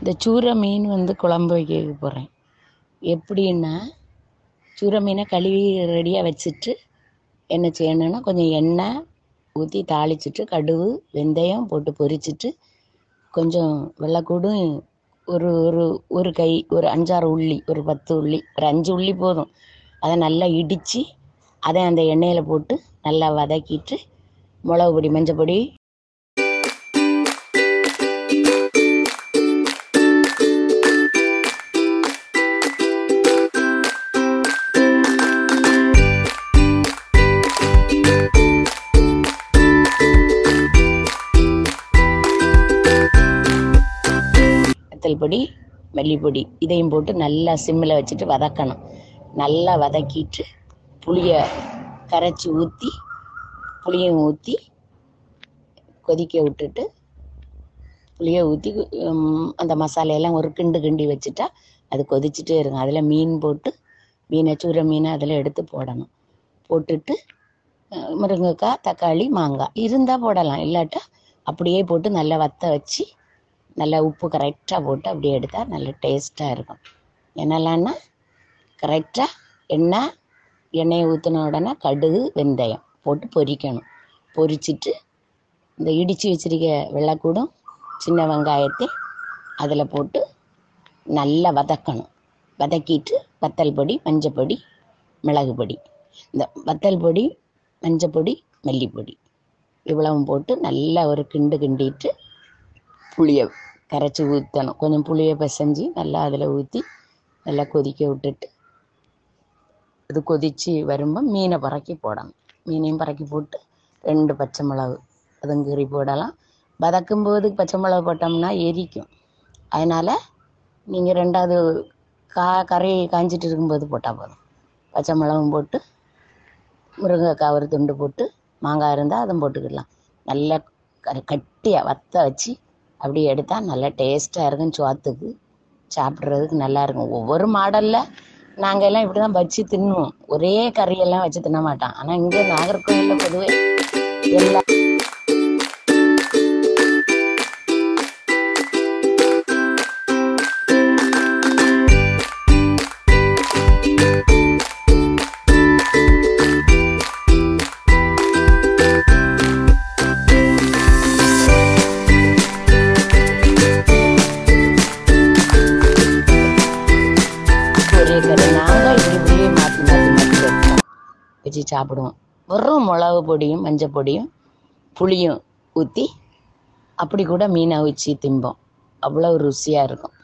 இந்த சூரை மீன் வந்து குழம்பு வைக்க போகிறேன் எப்படின்னா சூரை மீனை கழுவி ரெடியாக வச்சுட்டு என்ன செய்யணும்னா கொஞ்சம் எண்ணெய் ஊற்றி தாளிச்சிட்டு கடுகு வெந்தயம் போட்டு பொரிச்சிட்டு கொஞ்சம் வெள்ளைக்கூடும் ஒரு ஒரு ஒரு கை ஒரு அஞ்சாறு உள்ளி ஒரு பத்து உள்ளி ஒரு அஞ்சு உள்ளி போதும். அதை நல்லா இடித்து அதை அந்த எண்ணெயில் போட்டு நல்லா வதக்கிட்டு மிளகு பொடி மஞ்சள் பொடி வத்தல் பொடி மல்லிப்பொடி இதையும் போட்டு நல்லா சிம்மில் வச்சுட்டு வதக்கணும். நல்லா வதக்கிட்டு புளியை கரைச்சி ஊற்றி புளியும் ஊற்றி கொதிக்க விட்டுட்டு புளியை ஊற்றி அந்த மசாலையெல்லாம் ஒரு கிண்டு கிண்டி வச்சுட்டா அது கொதிச்சுட்டே இருக்கும். அதில் மீன் போட்டு மீனை சூற மீனை அதில் எடுத்து போடணும். போட்டுட்டு முருங்கைக்காய் தக்காளி மாங்காய் இருந்தால் போடலாம். இல்லாட்டா அப்படியே போட்டு நல்லா வத்த வச்சு நல்லா உப்பு கரெக்டாக போட்டு அப்படியே எடுத்தால் நல்ல டேஸ்ட்டாக இருக்கும். என்னெல்லாம்னா கரெக்டாக எண்ணெய் எண்ணெயை ஊற்றின உடனே கடுகு வெந்தயம் போட்டு பொரிக்கணும். பொரிச்சிட்டு இந்த இடித்து வச்சிருக்க வெள்ளைக்கூடும் சின்ன வெங்காயத்தை அதில் போட்டு நல்லா வதக்கணும். வதக்கிட்டு வத்தல் பொடி மஞ்சப்பொடி மிளகு பொடி. இந்த வத்தல் பொடி மஞ்சப்பொடி மல்லிப்பொடி. இவ்வளவும் போட்டு நல்லா ஒரு கிண்டு கிண்டிட்டு புளியை கரைச்சி ஊற்றணும் கொஞ்சம் புளியை பிசைஞ்சு நல்லா அதில் ஊற்றி நல்லா கொதிக்க விட்டுட்டு அது கொதித்து வரும்போது மீனை பறக்கி போடணும். மீனையும் பறக்கி போட்டு ரெண்டு பச்சை மிளகு அதுவும் கீறி போடலாம். வதக்கும் போது பச்சை மிளகு போட்டோம்னா எரிக்கும். அதனால் நீங்கள் ரெண்டாவது கா கறி காஞ்சிட்டு இருக்கும்போது போட்டால் போதும். பச்சை மிளகும் போட்டு முருங்கைக்காய் ஒரு துண்டு போட்டு மாங்காய் இருந்தால் அதுவும் போட்டுக்கிடலாம். நல்லா கட்டியாக வத்த வச்சு அப்படி எடுத்தால் நல்லா டேஸ்ட்டாக இருக்கும் சோத்துக்கு. சாப்பிட்றதுக்கு நல்லா இருக்கும். ஒவ்வொரு மாடலில் நாங்கள் எல்லாம் இப்படி தான் வச்சு தின்னுவோம். ஒரே கறியெல்லாம் வச்சு தின்ன மாட்டோம். ஆனால் இங்கே நாகர்கோவிலில் பொதுவே எல்லா வச்சு சாப்பிடுவோம். வெறும் மிளகு பொடியும் மஞ்சள் பொடியும் புளியும் ஊற்றி அப்படி கூட மீனை வச்சு திம்போம். அவ்வளோ ருசியாக இருக்கும்.